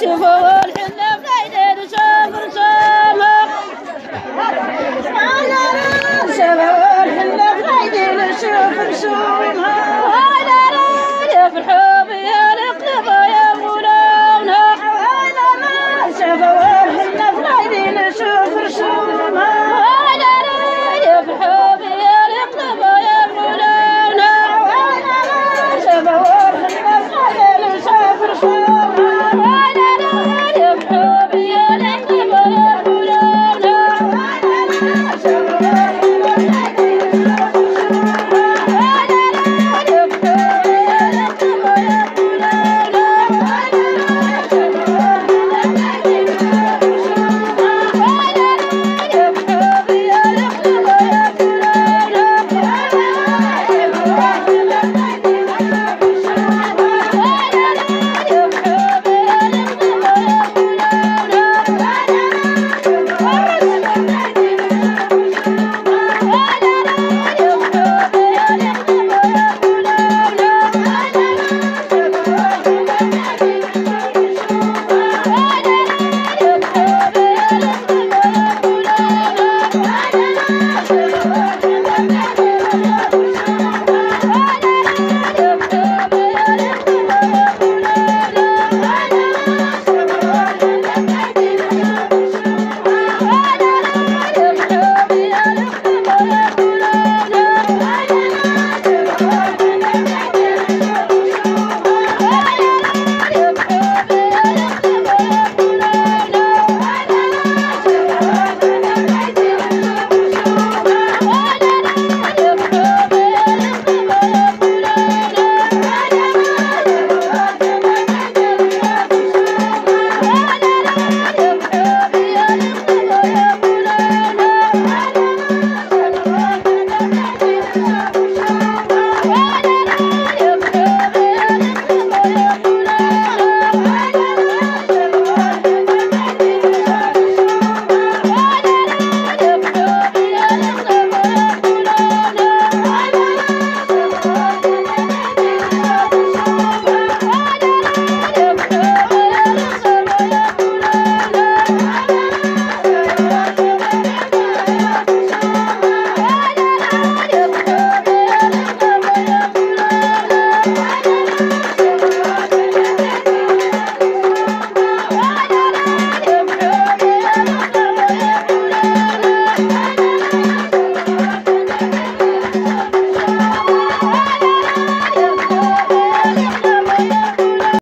شوفوا الحنة في عينين شوفوا شوفوا الحنة في عينين شوفوا